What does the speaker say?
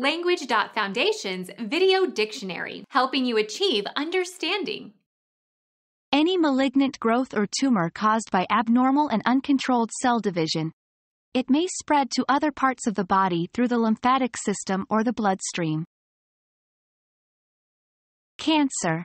Language.Foundation's Video Dictionary, helping you achieve understanding. Any malignant growth or tumor caused by abnormal and uncontrolled cell division. It may spread to other parts of the body through the lymphatic system or the bloodstream. Cancer.